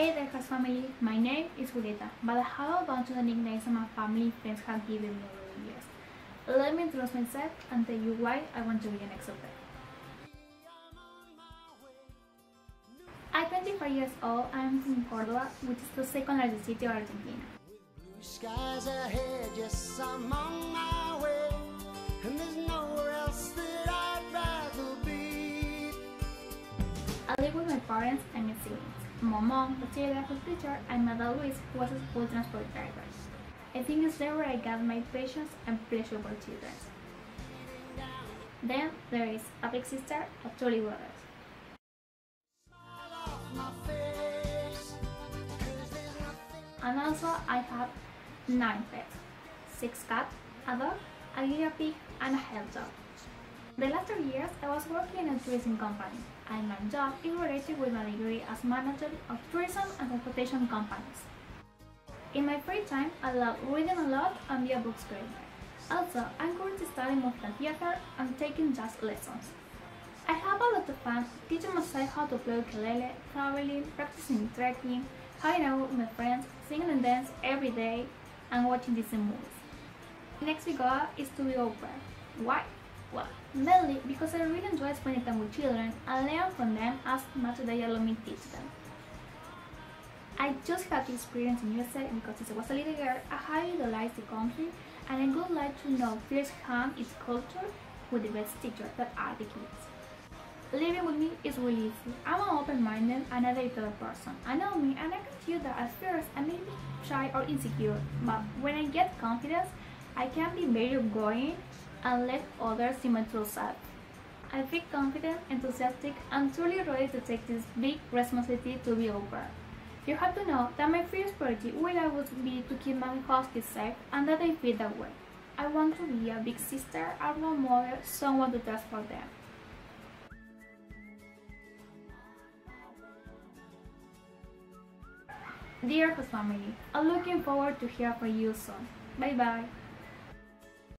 Hey there, family. My name is Julieta, but I have a bunch of the nicknames that my family friends have given me over the years. Let me introduce myself and tell you why I want to be an exotic. I'm 24 years old. I'm from Córdoba, which is the second largest city of Argentina. Blue skies ahead, yes, I'm on my way, and there's nowhere else that I'd rather be. I live with my parents and my siblings. My mom, Matilda, who's teacher, and dad Luis, who was a school transport driver. I think it's there where I got my patience and pleasure for children. Then there is a big sister of two brothers. And also I have nine pets, six cats, a dog, a guinea pig, and a health dog. The last two years I was working in a tourism company, and my job is related with my degree as manager of tourism and transportation companies. In my free time, I love reading a lot and be a book reader. Also, I'm currently studying musical theater and taking jazz lessons. I have a lot of fun teaching myself how to play ukulele, traveling, practicing trekking, hanging out with my friends, singing and dance every day, and watching Disney movies. Next big goal is to be pair. Why? Well, mainly because I really enjoy spending time with children and learn from them as much as they allow me to teach them. I just had the experience in USA because since I was a little girl, I highly idolized the country and I would like to know firsthand its culture with the best teachers that are the kids. Living with me is really easy. I'm an open-minded and a dedicated person. I know me and I can feel that at first I may be shy or insecure, but when I get confidence, I can be very outgoing and let others see my true self. I feel confident, enthusiastic, and truly ready to take this big responsibility to be over. You have to know that my first priority will always be to keep my husky safe and that I feel that way. I want to be a big sister, a role model, someone to trust for them. Dear host family, I'm looking forward to hear from you soon. Bye bye.